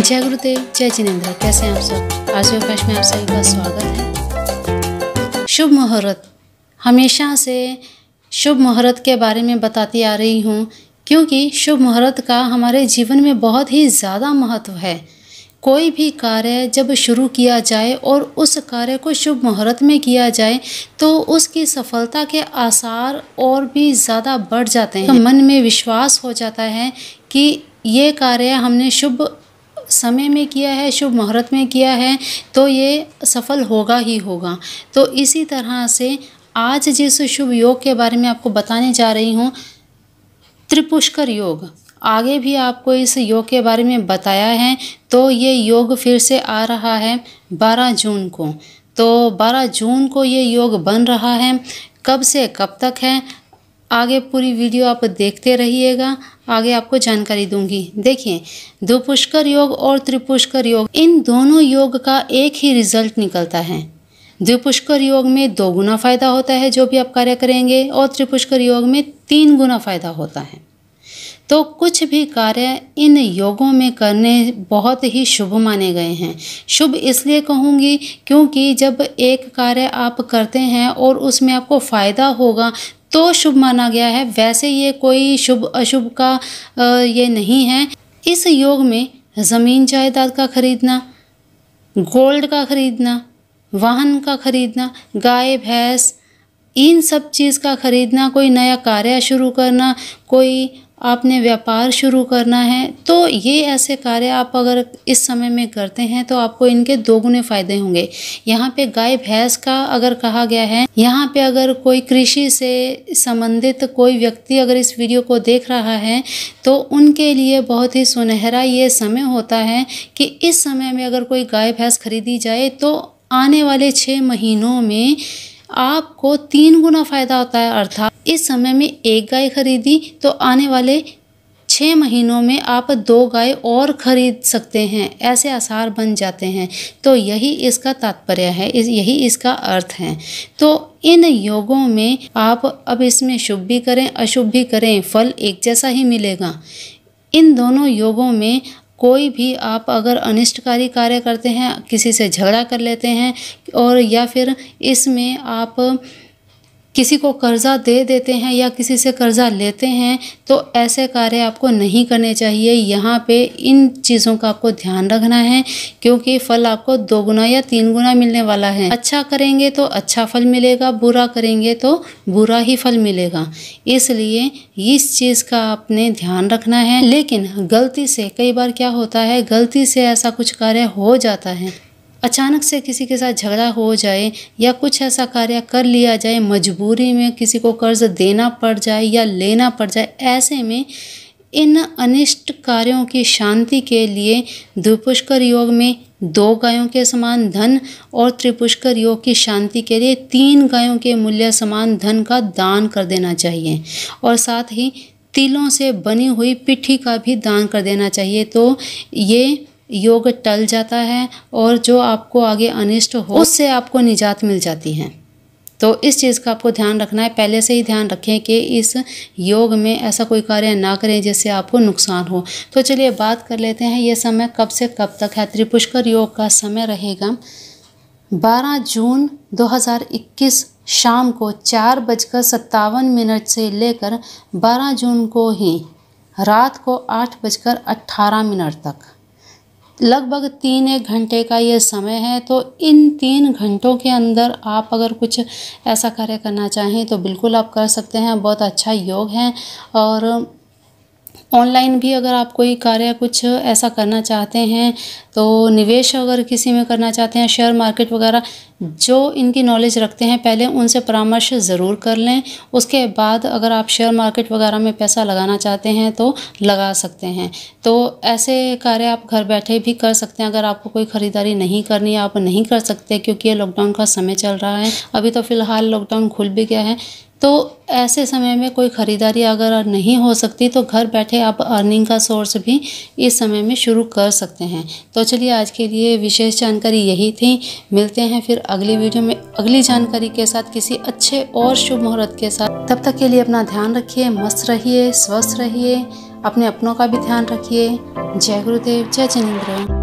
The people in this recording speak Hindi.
जय गुरुदेव जय जिनेन्द्र, कैसे हैं आप सब? आज विकाश में आप सभी का स्वागत है। शुभ मुहूर्त। हमेशा से शुभ मुहूर्त के बारे में बताती आ रही हूँ, क्योंकि शुभ मुहूर्त का हमारे जीवन में बहुत ही ज़्यादा महत्व है। कोई भी कार्य जब शुरू किया जाए और उस कार्य को शुभ मुहूर्त में किया जाए तो उसकी सफलता के आसार और भी ज़्यादा बढ़ जाते हैं। तो मन में विश्वास हो जाता है कि ये कार्य हमने शुभ समय में किया है, शुभ मुहूर्त में किया है तो ये सफल होगा ही होगा। तो इसी तरह से आज जिस शुभ योग के बारे में आपको बताने जा रही हूँ, त्रिपुष्कर योग। आगे भी आपको इस योग के बारे में बताया है तो ये योग फिर से आ रहा है 12 जून को। तो 12 जून को ये योग बन रहा है। कब से कब तक है? आगे पूरी वीडियो आप देखते रहिएगा। आगे आपको जानकारी दूँगी। देखिए दुपुष्कर योग और त्रिपुष्कर योग, इन दोनों योग का एक ही रिज़ल्ट निकलता है। द्विपुष्कर योग में दो गुना फ़ायदा होता है जो भी आप कार्य करेंगे और त्रिपुष्कर योग में तीन गुना फ़ायदा होता है। तो कुछ भी कार्य इन योगों में करने बहुत ही शुभ माने गए हैं। शुभ इसलिए कहूँगी क्योंकि जब एक कार्य आप करते हैं और उसमें आपको फ़ायदा होगा तो शुभ माना गया है। वैसे ये कोई शुभ, अशुभ का ये नहीं है। इस योग में ज़मीन जायदाद का खरीदना, गोल्ड का खरीदना, वाहन का खरीदना, गाय, भैंस, इन सब चीज़ का खरीदना, कोई नया कार्य शुरू करना, कोई आपने व्यापार शुरू करना है तो ये ऐसे कार्य आप अगर इस समय में करते हैं तो आपको इनके दोगुने फ़ायदे होंगे। यहाँ पे गाय भैंस का अगर कहा गया है, यहाँ पे अगर कोई कृषि से संबंधित कोई व्यक्ति अगर इस वीडियो को देख रहा है तो उनके लिए बहुत ही सुनहरा ये समय होता है कि इस समय में अगर कोई गाय भैंस खरीदी जाए तो आने वाले छः महीनों में आपको तीन गुना फ़ायदा होता है, अर्थात इस समय में एक गाय खरीदी तो आने वाले छः महीनों में आप दो गाय और खरीद सकते हैं। ऐसे आसार बन जाते हैं। तो यही इसका तात्पर्य है, इस, यही इसका अर्थ है। तो इन योगों में आप अब इसमें शुभ भी करें, अशुभ भी करें, फल एक जैसा ही मिलेगा। इन दोनों योगों में कोई भी आप अगर अनिष्टकारी कार्य करते हैं, किसी से झगड़ा कर लेते हैं, और या फिर इसमें आप किसी को कर्ज़ा दे देते हैं या किसी से कर्ज़ा लेते हैं तो ऐसे कार्य आपको नहीं करने चाहिए। यहाँ पे इन चीज़ों का आपको ध्यान रखना है, क्योंकि फल आपको दो गुना या तीन गुना मिलने वाला है। अच्छा करेंगे तो अच्छा फल मिलेगा, बुरा करेंगे तो बुरा ही फल मिलेगा। इसलिए इस चीज़ का आपने ध्यान रखना है। लेकिन गलती से कई बार क्या होता है, गलती से ऐसा कुछ कार्य हो जाता है। अचानक से किसी के साथ झगड़ा हो जाए या कुछ ऐसा कार्य कर लिया जाए, मजबूरी में किसी को कर्ज देना पड़ जाए या लेना पड़ जाए, ऐसे में इन अनिष्ट कार्यों की शांति के लिए द्विपुष्कर योग में दो गायों के समान धन और त्रिपुष्कर योग की शांति के लिए तीन गायों के मूल्य समान धन का दान कर देना चाहिए। और साथ ही तिलों से बनी हुई पिट्ठी का भी दान कर देना चाहिए। तो ये योग टल जाता है और जो आपको आगे अनिष्ट हो, उससे आपको निजात मिल जाती है। तो इस चीज़ का आपको ध्यान रखना है। पहले से ही ध्यान रखें कि इस योग में ऐसा कोई कार्य ना करें जिससे आपको नुकसान हो। तो चलिए बात कर लेते हैं, ये समय कब से कब तक है? त्रिपुष्कर योग का समय रहेगा। 12 जून 2021 शाम को चार बजकर सत्तावन मिनट से लेकर 12 जून को ही रात को आठ बजकर अट्ठारह मिनट तक। लगभग तीन एक घंटे का ये समय है तो इन तीन घंटों के अंदर आप अगर कुछ ऐसा कार्य करना चाहें तो बिल्कुल आप कर सकते हैं, बहुत अच्छा योग है और ऑनलाइन भी अगर आप कोई कार्य कुछ ऐसा करना चाहते हैं तो निवेश अगर किसी में करना चाहते हैं, शेयर मार्केट वगैरह, जो इनकी नॉलेज रखते हैं, पहले उनसे परामर्श ज़रूर कर लें। उसके बाद अगर आप शेयर मार्केट वगैरह में पैसा लगाना चाहते हैं तो लगा सकते हैं। तो ऐसे कार्य आप घर बैठे भी कर सकते हैं। अगर आपको कोई ख़रीदारी नहीं करनी, आप नहीं कर सकते, क्योंकि ये लॉकडाउन का समय चल रहा है। अभी तो फ़िलहाल लॉकडाउन खुल भी गया है। तो ऐसे समय में कोई ख़रीदारी अगर नहीं हो सकती तो घर बैठे आप अर्निंग का सोर्स भी इस समय में शुरू कर सकते हैं। तो चलिए आज के लिए विशेष जानकारी यही थी। मिलते हैं फिर अगली वीडियो में। अगली जानकारी के साथ किसी अच्छे और शुभ मुहूर्त के साथ। तब तक के लिए अपना ध्यान रखिए, मस्त रहिए, स्वस्थ रहिए, अपने अपनों का भी ध्यान रखिए। जय गुरुदेव, जय जिनेन्द्र।